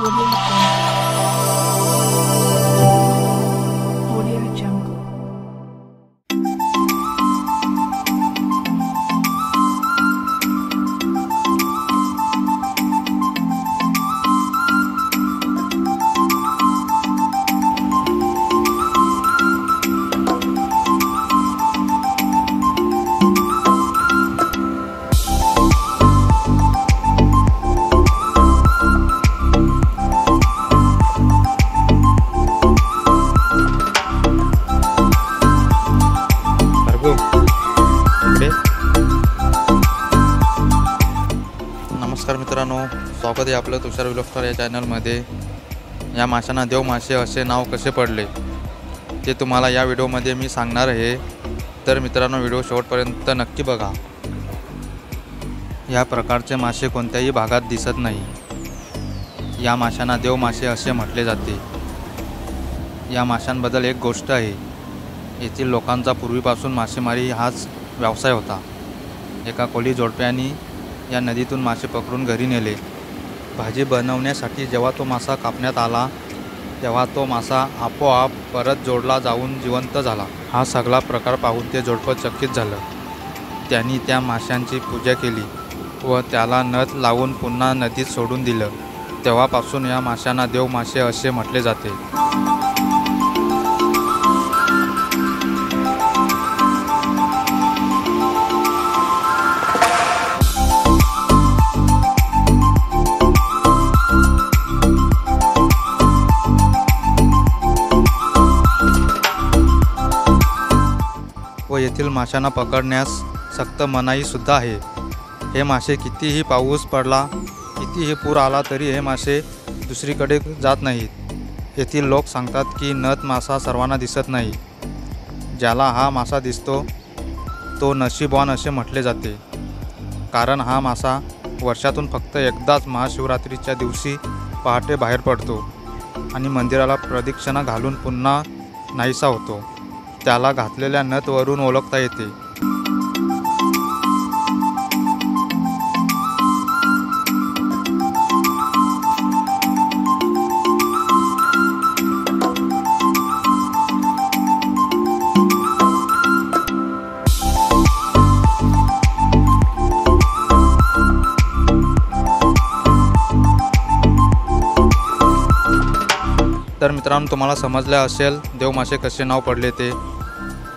Clube. नमस्कार मित्रांनो स्वागत आहे आपलं तुषार विलोस्टार या चॅनलमध्ये या माशांना देव मासे असे नाव कसे पडले ते तुम्हाला या व्हिडिओमध्ये मी सांगणार आहे. तर मित्रांनो व्हिडिओ शेवटपर्यंत नक्की बघा. या प्रकारचे मासे कोणत्याही भागात दिसत नाही. या माशांना देव मासे असे म्हटले जाते. या माशांबद्दल एक गोष्ट आहे. येथील लोकांचा पूर्वीपासून मासेमारी हाच व्यवसाय होता. एका कोळी जोडप्यानी या नदीतून मासे पकडून घरी नेले. भाजी बनवण्यासाठी जेव्हा तो मासा कापण्यात आला तेव्हा तो मासा आपोआप परत जोडला जाऊन जिवंत झाला. हा सगळा प्रकार पाहून ते जोडपं चकित झालं. त्यांनी त्या माशांची पूजा केली व त्याला नथ लावून पुन्हा नदीत सोडून दिलं. तेव्हापासून या माशांना देव मासे असे म्हटले जाते. व येथील माशांना पकडण्यास सक्त मनाईसुद्धा आहे. हे मासे कितीही पाऊस पडला कितीही पूर आला तरी हे मासे दुसरीकडे जात नाहीत. येथील लोक सांगतात की नथ मासा सर्वांना दिसत नाही. ज्याला हा मासा दिसतो तो नशीबवान असे म्हटले जाते. कारण हा मासा वर्षातून फक्त एकदाच महाशिवरात्रीच्या दिवशी पहाटे बाहेर पडतो आणि मंदिराला प्रदक्षिणा घालून पुन्हा नाहीसा होतो. त्याला घातलेल्या नथवरून ओळखता येते. तर मित्रांनो तुम्हाला समजले असेल देवमासे कसे नाव पडले ते.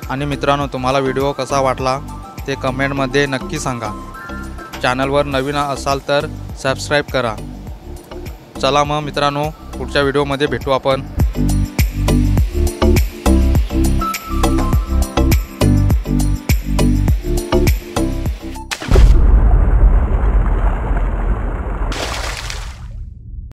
आणि मित्रांनो तुम्हाला व्हिडिओ कसा वाटला ते कमेंटमध्ये नक्की सांगा. चॅनलवर नवीन असाल तर सबस्क्राईब करा. चला मग मित्रांनो पुढच्या व्हिडिओमध्ये भेटू आपण.